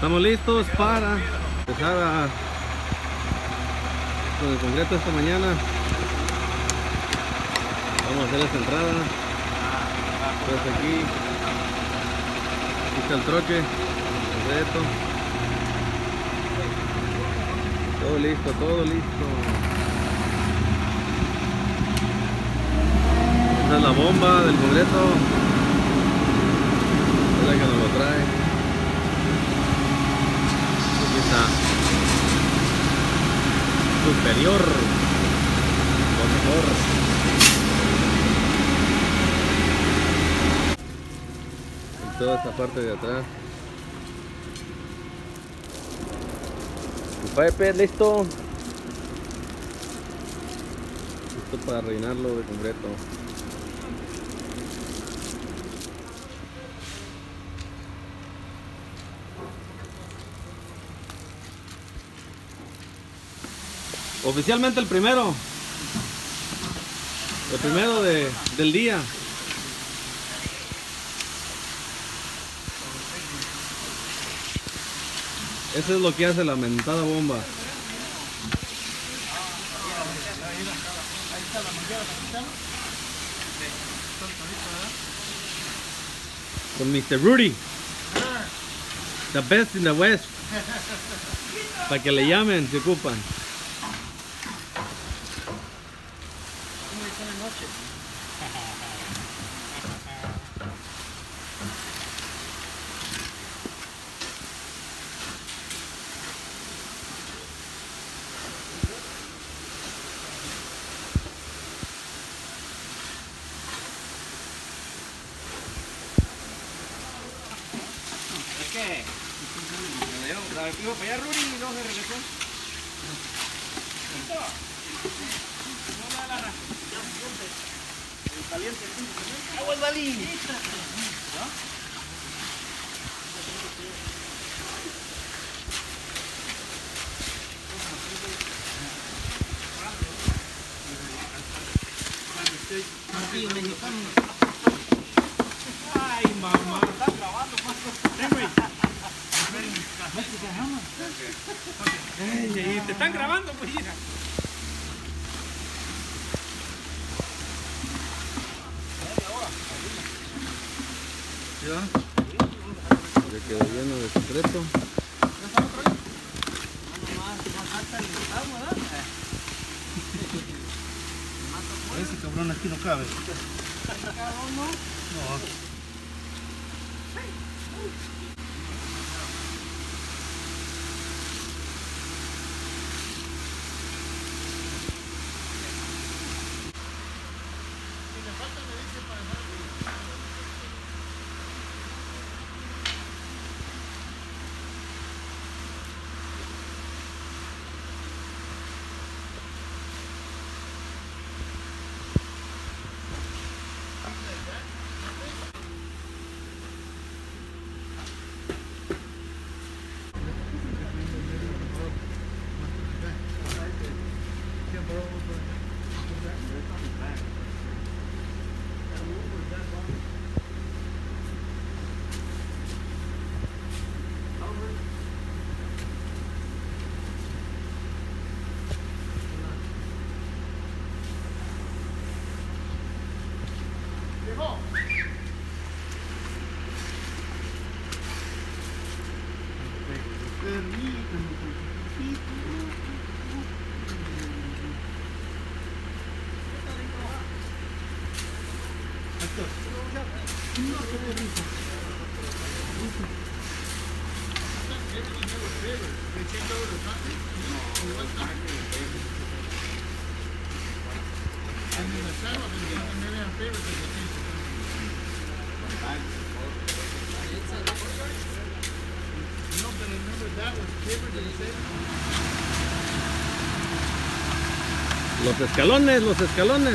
Estamos listos para empezar a con el concreto esta mañana. Vamos a hacer esta entrada. Pues aquí, aquí está el troque, concreto. Todo listo, todo listo. Esta es la bomba del concreto. Es la que nos lo trae. Aquí está. Superior. Lo mejor. En toda esta parte de atrás. El pipe listo. Listo para rellenarlo de concreto. Oficialmente el primero. El primero de, del día. Eso es lo que hace la mentada bomba. Con Mr. Rudy. The best in the West. Para que le llamen si ocupan. Iba para allá Rudy y no se regresó. El caliente, ¡Agua el balín! Ay, mamá. Grabando, Ey, te están grabando, pues hija. Ya. Ya quedó lleno de concreto. Ese cabrón aquí no cabe. No. Los escalones, los escalones.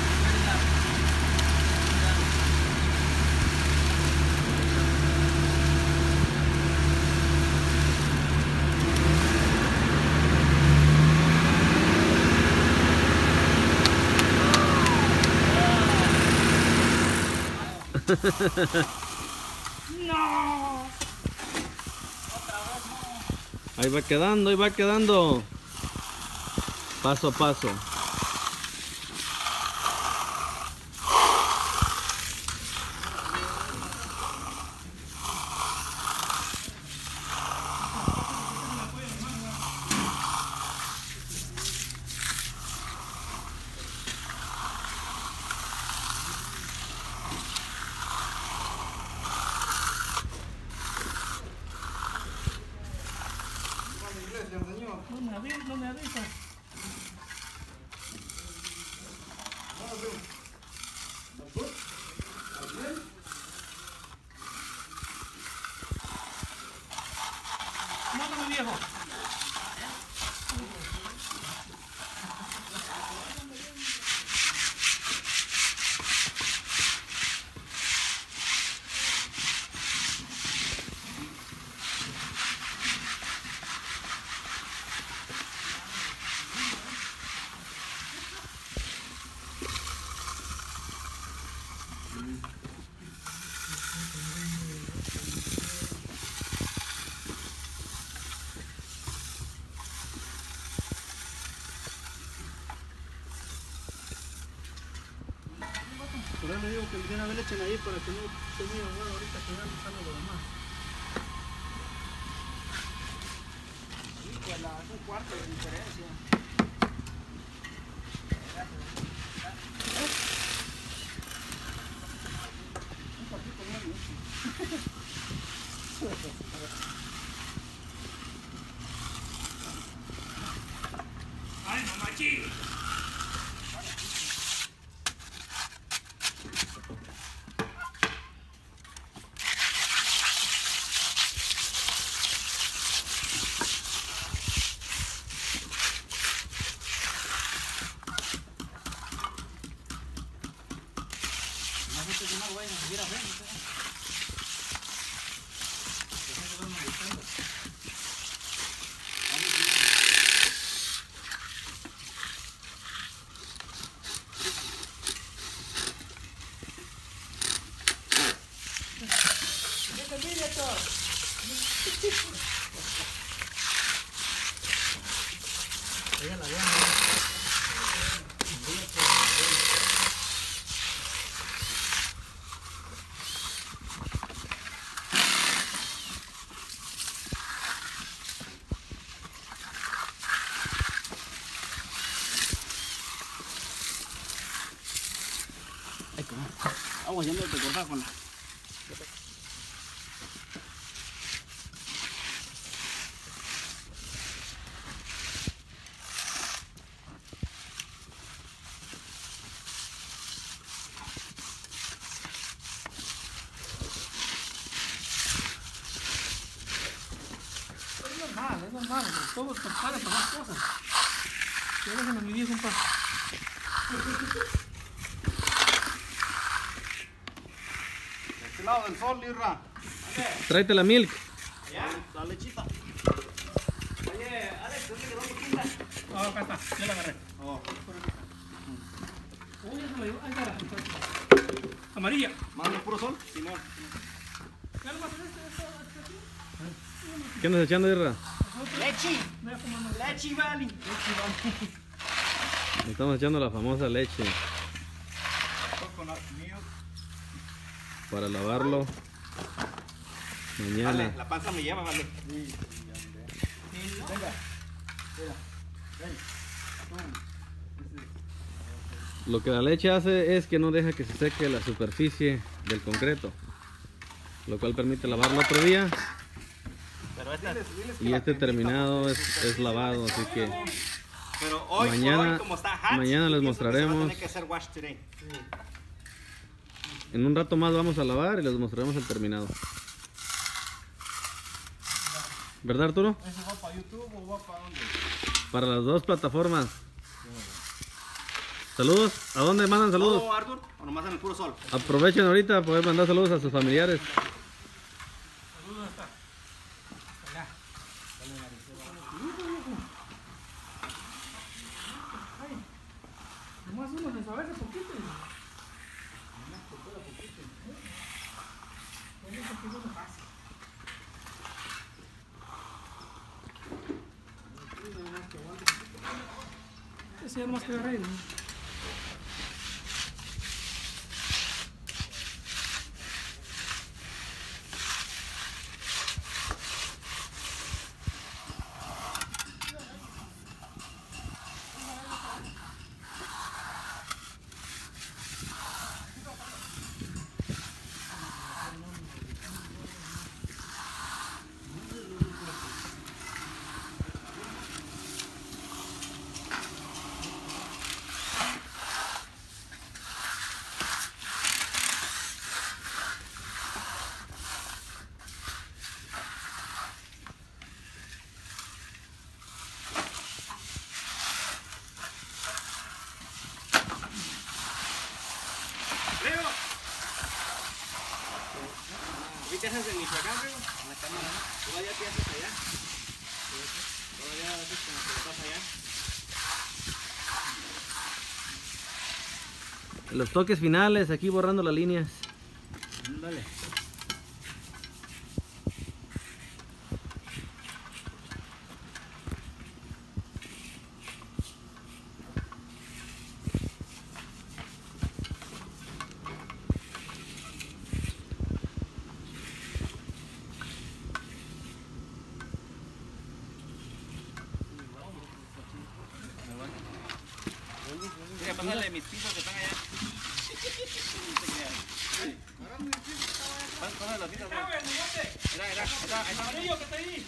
Mira, mira, mira. ¡No! Ahí va quedando, ahí va quedando. Paso a paso. Que de una vez le echen ahí para que no esté muy aguado ahorita que ya no sale lo demás. Híjole, es un cuarto de diferencia. ¡Ay, mamachi! No sé si no vayan a seguir a ver, no sé. Vamos yendo de cortar con la. Es normal, es normal. Todos compadre para más cosas. Ya déjenme a mi viejo un par. De este lado del sol, Lirra. Tráete la milk. Allá, la lechita. Oye, Alex, ¿dónde quedó mi quinta? Ah, acá está, ya la agarré. Oh, Uy, ya se la llevó. Ahí está la. Amarilla. ¿Manda puro sol? Simón. Ya este, esta, esta aquí. ¿Qué andas echando, Irra? ¡Lechi! A fumando. ¡Lechi Valley! Le Estamos echando la famosa leche. Para lavarlo. Vale, mañana. la panza me lleva, vale. Lo que la leche hace es que no deja que se seque la superficie del concreto, lo cual permite lavarlo otro día. Pero esta, y este terminado es, es lavado, así que Pero hoy, Mañana- hoy, como está hot, mañana les pienso que se va a mostraremos. tener que hacer wash today. en un rato más vamos a lavar y les mostraremos el terminado. ¿Verdad Arturo? ¿Ese va para YouTube o va para dónde? Para las dos plataformas. Saludos. ¿A dónde mandan saludos? ¿Todo, Arthur? ¿O nomás en el puro sol? Aprovechen ahorita para poder mandar saludos a sus familiares. ¿Dónde está? Allá. hacemos en saber poquito. Ese es más que la reina. Los toques finales, aquí borrando las líneas. Dale. Mira, pásale mis pisos que están allá. Pás- Pásale las güey. Mira, mira, ahí está. Amarillo que está ahí.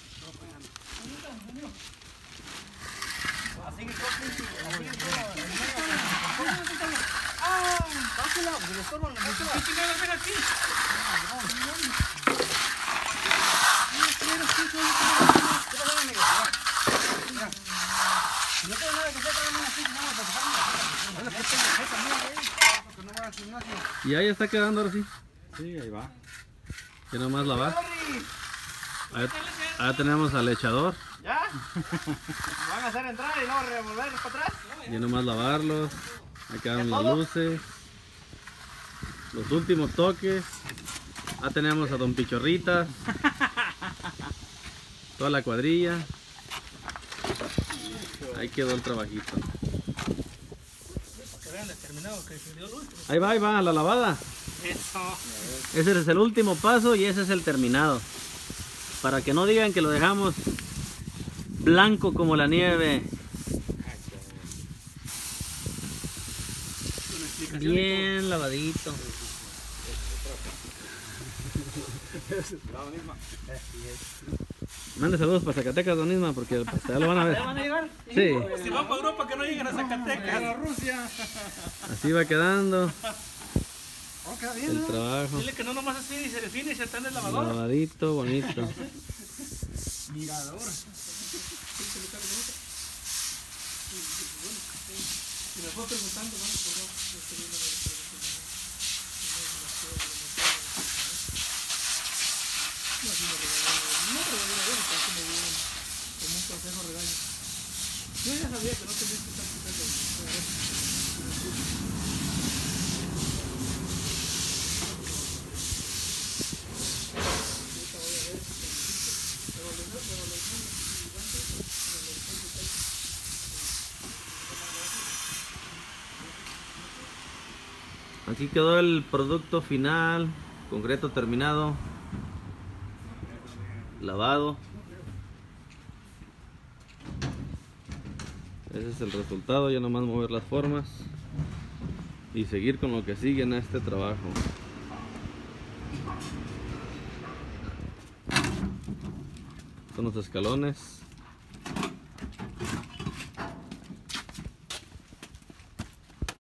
Así que corten, así que corten. ¿Qué chingados ven aquí? Y ahí está quedando ahora sí. Sí, ahí va. Que nomás lavar. Ahí, ahí tenemos al echador. ¿Ya? Van a hacer entrar y luego revolver para atrás. Y nomás lavarlos. Ahí quedaron las luces. Los últimos toques. Ahí tenemos a Don Pichorrita. Toda la cuadrilla. Ahí quedó el trabajito. Que vean el terminado que se dio luz. Ahí va, ahí va, la lavada. Eso. Ese es el último paso y ese es el terminado. Para que no digan que lo dejamos blanco como la nieve. Bien lavadito. Mande saludos para Zacatecas, don Isma, porque pues, ya lo van a ver. ¿Van a llegar? Sí, Si van para Europa que no lleguen a Zacatecas. Rusia. así va quedando Oh, el trabajo. Dile que no nomás así y se define y se está en el lavador. Lavadito, bonito. Mirador. Y me fue preguntando, no, no estoy viendo la diferencia. No, me regañó. No regañó, bueno, dio un- como un consejo regaño. Yo ya sabía que no tenías que estar quitando. Aquí quedó el producto final, concreto terminado, lavado. Ese es el resultado, ya nomás mover las formas y seguir con lo que sigue en este trabajo. Son los escalones.